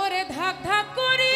ওরে ধাক ধাক করে